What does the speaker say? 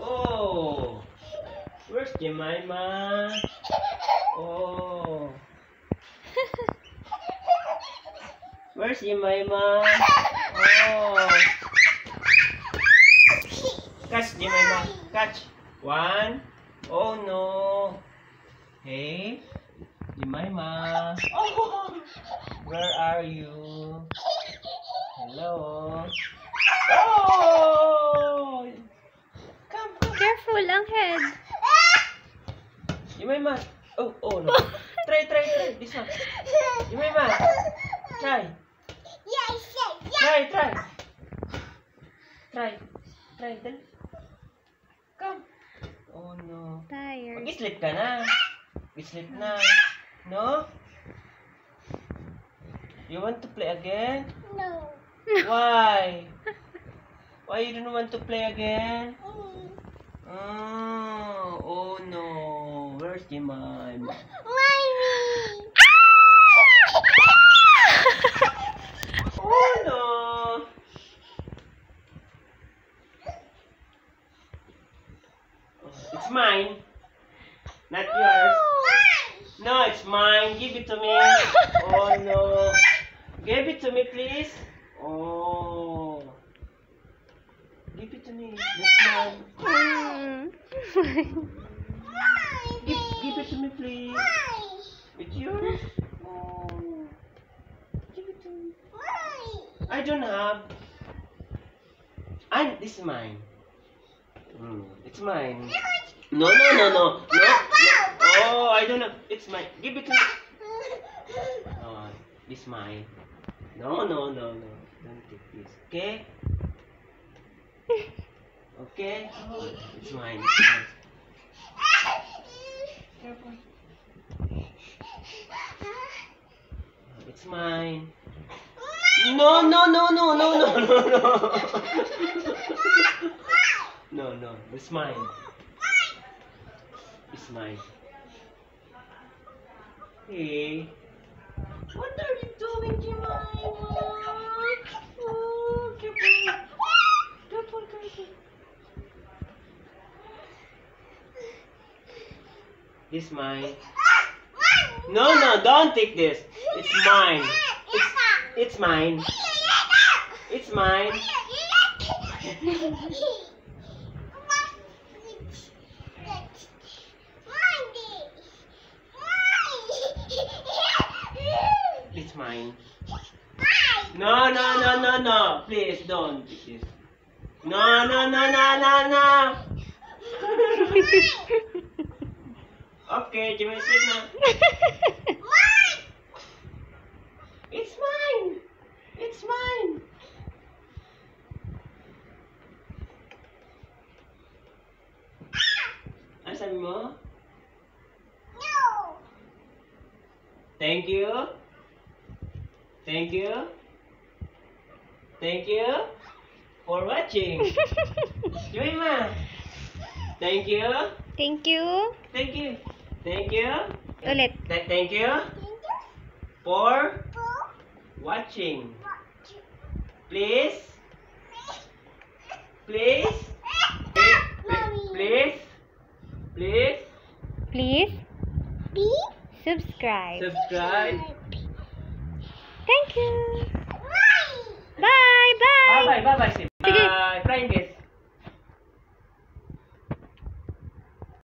Oh, where's Jemima? Oh, where's Jemima? Oh, catch Jemima, catch one. Oh no, hey, Jemima. Oh, where are you? Hello. Come. Careful ang head. Jemima. Oh, oh no. Try, try, try. This one. Jemima. Try. Yes, yes, yes. Try, try. Try. Try, dali. Come. Oh no. Tired. Mag-sleep ka na. Mag-sleep na. No? You want to play again? No. Why? Why you don't want to play again? Mm. Oh, oh no. Where's Jemima? Mommy. Ah! Oh no. Oh, it's mine. Not yours. No, it's mine. Give it to me. Oh no. Give it to me, please. Oh. Give it to me. That's mine. Mm. Give, give it to me, please. It's yours. Oh. Give it to me. I don't have. I. This is mine. Mm, it's mine. No, no, no, no, no, no. Oh, I don't know. It's mine. Give it to me. Oh, this mine. No, no, no, no. Don't take this. Okay? Okay? It's mine. It's mine. No, no, no, no, no, no, no, no. No, no. It's mine. It's mine. Hey. What are you doing, Jemima? Oh, careful. Careful, careful. This mine. No, no, don't take this. It's mine. It's, it's mine. It's mine. It's mine. No, no, no, no, no. Please don't take this. No, no, no, no, no, no. Okay, Jimmy, sleep na. It's mine. It's mine. Ano sabi mo? Thank you. Thank you. Thank you for watching. Jemima. Thank you. Thank you. Thank you. Thank you. Ulit. Th- thank you for watching. Please. Please. Please. Please. Please subscribe. Subscribe. Thank you. Bye. Bye. Bye bye. Bye bye.